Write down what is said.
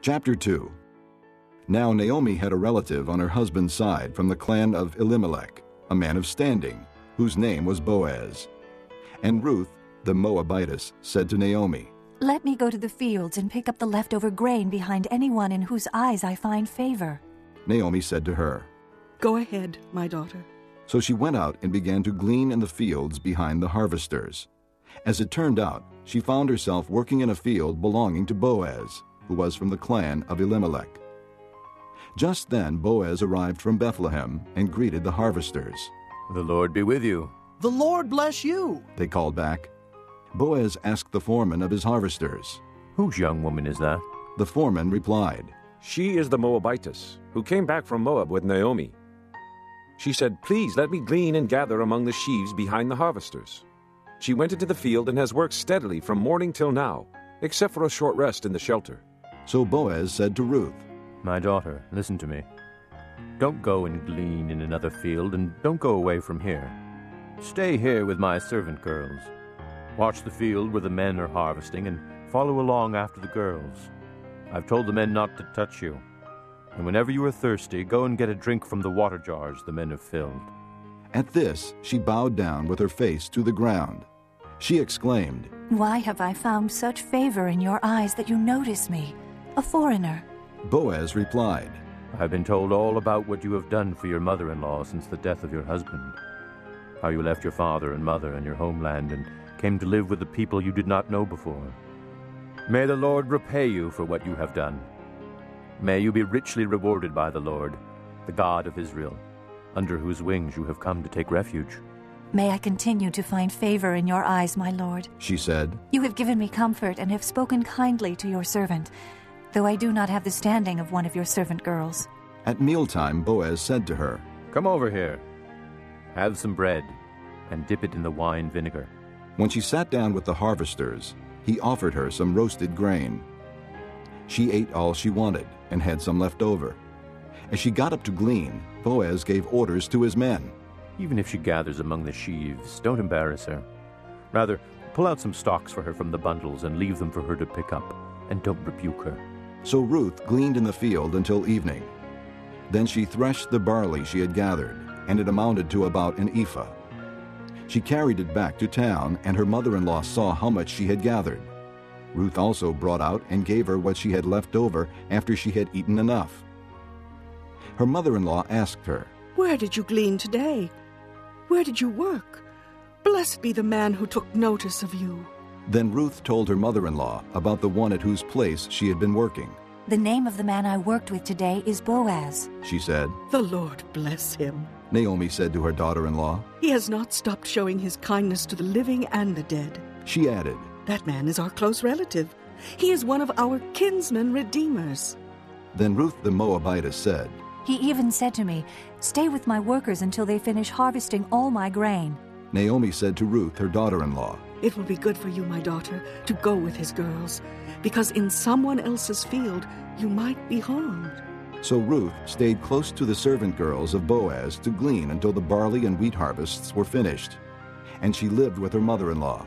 Chapter 2 Now Naomi had a relative on her husband's side from the clan of Elimelech, a man of standing, whose name was Boaz. And Ruth, the Moabitess, said to Naomi, Let me go to the fields and pick up the leftover grain behind anyone in whose eyes I find favor. Naomi said to her, Go ahead, my daughter. So she went out and began to glean in the fields behind the harvesters. As it turned out, she found herself working in a field belonging to Boaz, who was from the clan of Elimelech. Just then Boaz arrived from Bethlehem and greeted the harvesters. The Lord be with you. The Lord bless you. They called back. Boaz asked the foreman of his harvesters. Whose young woman is that? The foreman replied, She is the Moabitess, who came back from Moab with Naomi. She said, Please let me glean and gather among the sheaves behind the harvesters. She went into the field and has worked steadily from morning till now, except for a short rest in the shelter. So Boaz said to Ruth, My daughter, listen to me. Don't go and glean in another field, and don't go away from here. Stay here with my servant girls. Watch the field where the men are harvesting, and follow along after the girls. I've told the men not to touch you. And whenever you are thirsty, go and get a drink from the water jars the men have filled. At this, she bowed down with her face to the ground. She exclaimed, Why have I found such favor in your eyes that you notice me, a foreigner? Boaz replied, I've been told all about what you have done for your mother in law since the death of your husband. How you left your father and mother and your homeland and came to live with the people you did not know before. May the Lord repay you for what you have done. May you be richly rewarded by the Lord, the God of Israel, under whose wings you have come to take refuge. May I continue to find favor in your eyes, my lord. She said, You have given me comfort and have spoken kindly to your servant, though I do not have the standing of one of your servant girls. At mealtime, Boaz said to her, Come over here. Have some bread and dip it in the wine vinegar. When she sat down with the harvesters, he offered her some roasted grain. She ate all she wanted and had some left over. As she got up to glean, Boaz gave orders to his men. Even if she gathers among the sheaves, don't embarrass her. Rather, pull out some stalks for her from the bundles and leave them for her to pick up, and don't rebuke her. So Ruth gleaned in the field until evening. Then she threshed the barley she had gathered, and it amounted to about an ephah. She carried it back to town, and her mother in law saw how much she had gathered. Ruth also brought out and gave her what she had left over after she had eaten enough. Her mother in law asked her, Where did you glean today? Where did you work? Blessed be the man who took notice of you. Then Ruth told her mother in law about the one at whose place she had been working. The name of the man I worked with today is Boaz. She said, The Lord bless him. Naomi said to her daughter in law. He has not stopped showing his kindness to the living and the dead. She added, That man is our close relative. He is one of our kinsman redeemers. Then Ruth the Moabitess said, He even said to me, Stay with my workers until they finish harvesting all my grain. Naomi said to Ruth, her daughter in law, It will be good for you, my daughter, to go with his girls, because in someone else's field you might be harmed. So Ruth stayed close to the servant girls of Boaz to glean until the barley and wheat harvests were finished. And she lived with her mother in law.